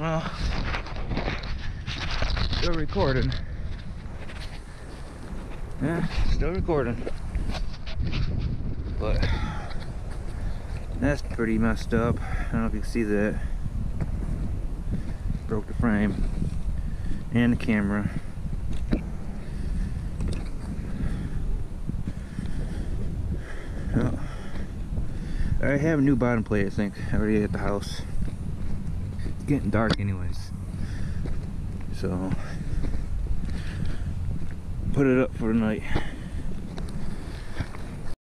Well, still recording. Yeah, still recording. But that's pretty messed up. I don't know if you can see that. Broke the frame and the camera. Well, I have a new bottom plate, I think, I already at the house. Getting dark anyways. So, put it up for the night.